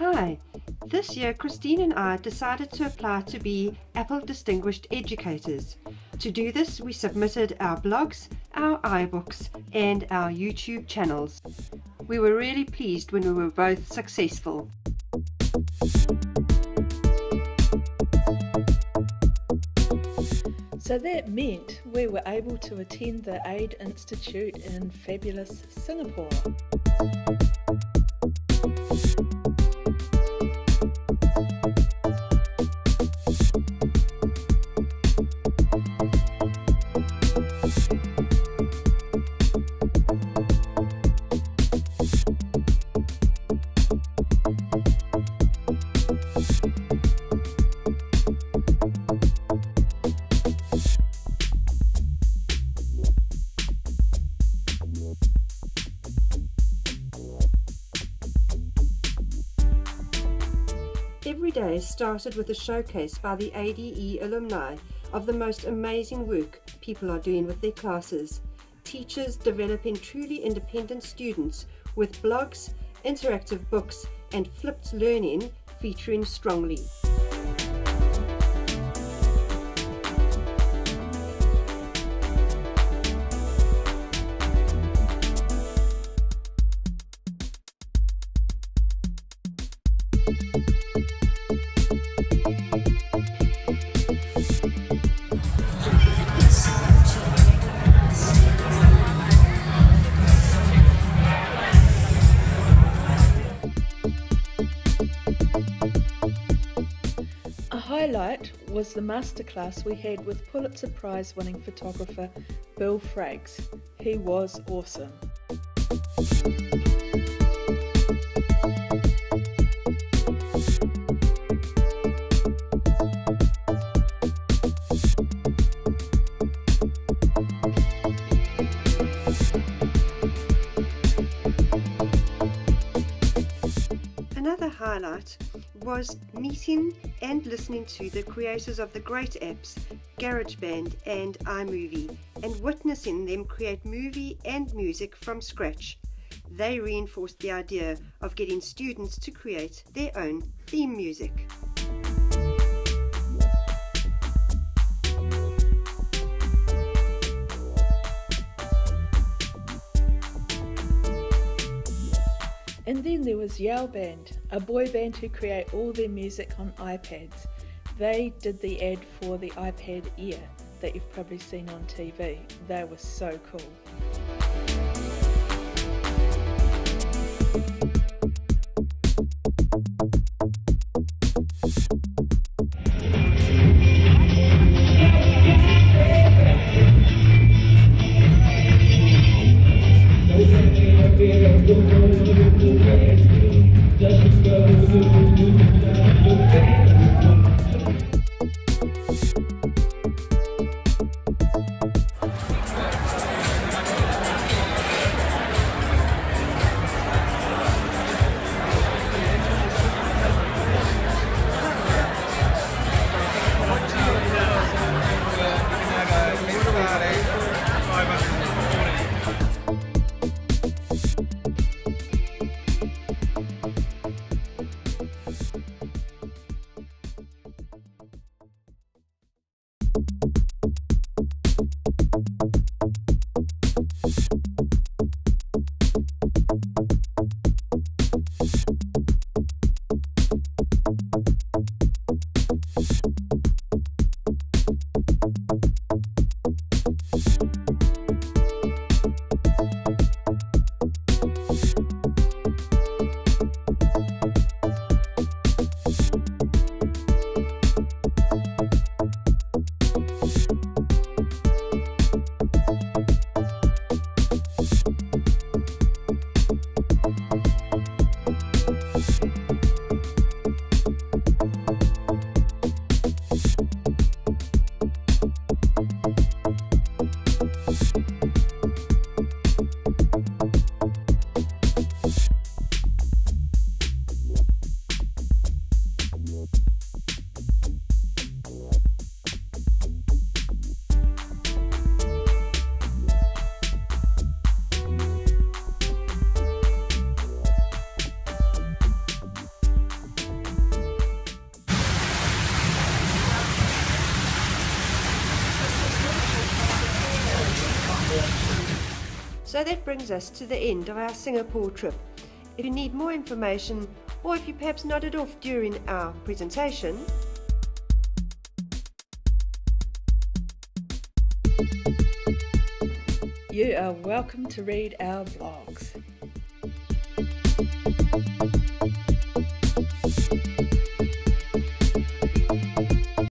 Hi, this year Christine and I decided to apply to be Apple Distinguished Educators. To do this, we submitted our blogs, our iBooks, and our YouTube channels. We were really pleased when we were both successful. So that meant we were able to attend the ADE Institute in fabulous Singapore. Every day started with a showcase by the ADE alumni of the most amazing work people are doing with their classes. Teachers developing truly independent students with blogs, interactive books, and flipped learning featuring strongly. Highlight was the masterclass we had with Pulitzer Prize winning photographer Bill Frakes. He was awesome. Highlight was meeting and listening to the creators of the great apps GarageBand and iMovie and witnessing them create movie and music from scratch. They reinforced the idea of getting students to create their own theme music. And then there was Yao Band, a boy band who create all their music on iPads. They did the ad for the iPad Air that you've probably seen on TV. They were so cool. So that brings us to the end of our Singapore trip. If you need more information or if you perhaps nodded off during our presentation, you are welcome to read our blogs.